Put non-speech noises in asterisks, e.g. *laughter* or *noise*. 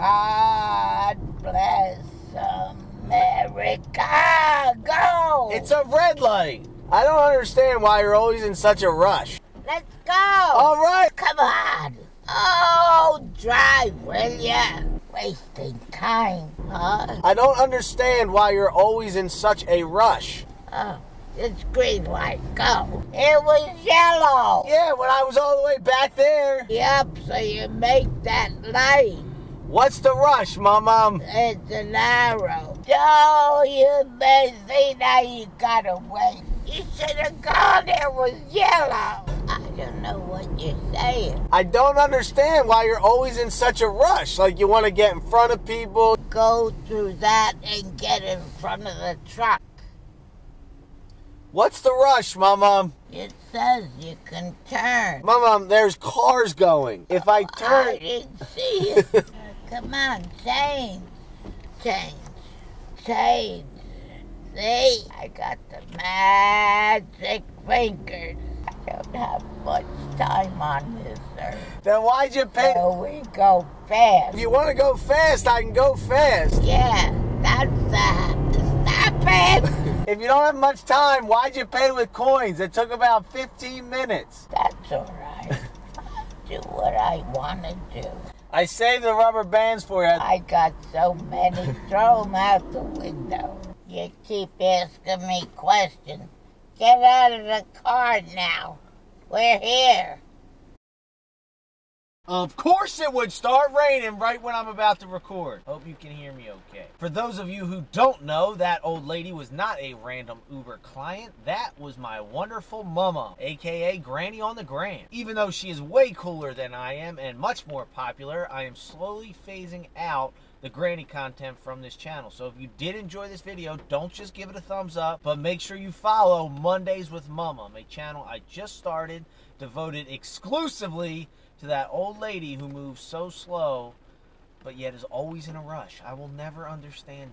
God bless America. Go. It's a red light. I don't understand why you're always in such a rush. Let's go. All right. Come on. Oh, drive, will ya? Wasting time, huh? I don't understand why you're always in such a rush. Oh, it's green light. Go. It was yellow. Yeah, when I was all the way back there. Yep, so you make that light. What's the rush, Mommom? It's an arrow. Oh, you messy. Now you gotta wait. You should have gone. It was yellow. I don't know what you're saying. I don't understand why you're always in such a rush. Like you want to get in front of people. Go through that and get in front of the truck. What's the rush, Mommom? It says you can turn. Mommom, there's cars going. If I oh, turn. I didn't see it. *laughs* Come on, change. Change. Change. See? I got the magic fingers. I don't have much time on this earth. Then why'd you pay? So we go fast. If you want to go fast, I can go fast. Yeah, that's that. Stop it! *laughs* If you don't have much time, why'd you pay with coins? It took about 15 minutes. That's do what I want to do. I saved the rubber bands for you. I got so many, throw them out the window. You keep asking me questions. Get out of the car now. We're here. Of course it would start raining right when I'm about to record. Hope you can hear me okay. For those of you who don't know, that old lady was not a random Uber client. That was my wonderful mama, aka Granny on the Gram. Even though she is way cooler than I am and much more popular, I am slowly phasing out the granny content from this channel. So if you did enjoy this video, don't just give it a thumbs up, but make sure you follow Mondays with Mommom, my channel I just started, devoted exclusively to that lady who moves so slow, but yet is always in a rush. I will never understand